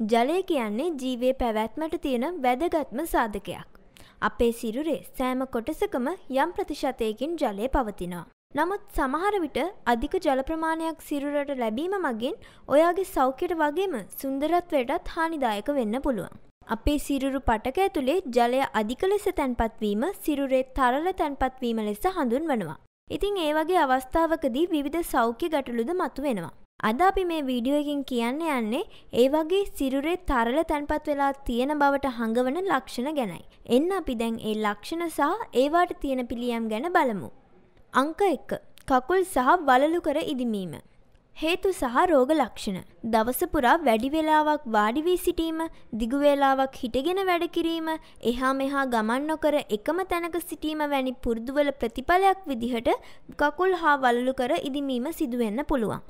ජලය කියන්නේ ජීවය පැවැත්මට තියෙන වැදගත්ම සාධකයක්. අපේ සිරුරේ සෑම කොටසකම යම් ප්‍රතිශතයකින් ජලය පවතිනවා. නමුත් සමහර විට අධික ජල ප්‍රමාණයක් සිරුරට ලැබීම මගින් ඔයාගේ සෞඛ්‍යයට වගේම සුන්දරත්වයටත් හානිදායක වෙන්න පුළුවන්. අපේ සිරුරු පටක ඇතුලේ ජලය අධික ලෙස තැන්පත්වීම සිරුරේ තරල තැන්පත්වීම ලෙස හඳුන්වනවා. ඉතින් ඒ වගේ අවස්ථාවකදී විවිධ සෞඛ්‍ය ගැටලුද මතුවෙනවා. අද අපි මේ වීඩියෝ එකකින් කියන්න යන්නේ ඒ වගේ සිරුරේ තරල තැන්පත් වෙලා තියෙන බවට හඟවන ලක්ෂණ ගැනයි. එන්න අපි දැන් ඒ ලක්ෂණ සහ ඒවාට තියෙන පිළියම් ගැන බලමු. අංක 1. කකුල් සහ වලලු කර ඉදිමීම. හේතු සහ රෝග ලක්ෂණ. දවස පුරා වැඩි වේලාවක් වාඩි වී සිටීම, දිගු වේලාවක් හිටගෙන වැඩ කිරීම, එහා මෙහා ගමන් නොකර එකම තැනක සිටීම වැනි පුරුදුවල ප්‍රතිඵලයක් විදිහට කකුල් හා වලලු කර ඉදිමීම සිදුවෙන්න පුළුවන්.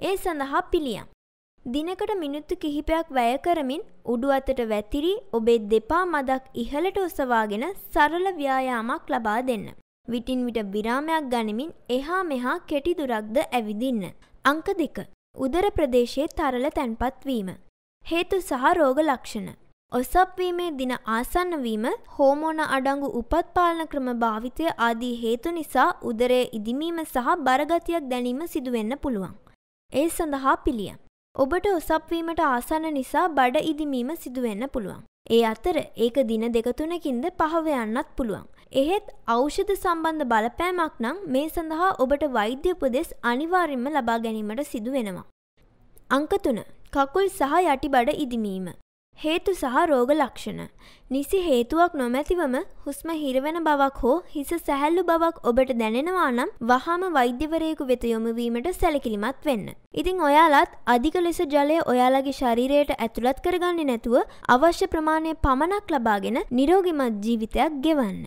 ඒ සඳහා පිළියම්. දිනකට මිනිත්තු කිහිපයක් වැය කරමින් උඩු අතට වැතිරී ඔබේ දෙපා මදක් ඉහළට ඔසවාගෙන සරල ව්‍යායාමක් ලබා දෙන්න. විටින් විට විරාමයක් ගනිමින් එහා මෙහා කෙටි දුරක්ද ඇවිදින්න. අංක දෙක. උදර ප්‍රදේශයේ තරල තැන්පත් වීම. හේතු සහ රෝග ලක්ෂණ. ඔසප්වීමේ දින ආසන්න වීම හෝමෝන අඩංගු උපත් පාලන ක්‍රම භාවිතය ආදී හේතු නිසා උදරයේ ඉදිමීම සහ බරගතියක් දැනීම සිදුවෙන්න පුළුවන්. ඒ සඳහා පිළියම්. ඔබට ඔසප්වීමට ආසන්න නිසා බඩ ඉදිමීම සිදුවෙන්න පුළුවන්. ඒ අතර ඒක දින දෙක තුනකින්ද පහව යන්නත් පුළුවන්. එහෙත් ඖෂධ සම්බන්ධ බලපෑමක් නම් මේ සඳහා ඔබට වෛද්‍ය උපදෙස් අනිවාර්යෙන්ම ලබා ගැනීමට සිදු වෙනවා. අංක 3. කකුල් සහ යටිබඩ ඉදිමීම. හේතු සහ රෝග ලක්ෂණ. නිසි හේතුවක් නොමැතිවම හුස්ම හිරවෙන බවක් හෝ හිස සැහැල්ලු බවක් ඔබට දැනෙනවා නම් වහාම වෛද්‍යවරයෙකු වෙත යොමුවීමට සැලකිලිමත් වෙන්න. ඉතින් ඔයාලත් අධික ලෙස ජලය ඔයාලගේ ශරීරයට ඇතුළත් කරගන්නේ නැතුව අවශ්‍ය ප්‍රමාණය පමණක් ලබාගෙන නිරෝගිමත් ජීවිතයක් ගෙවන්න.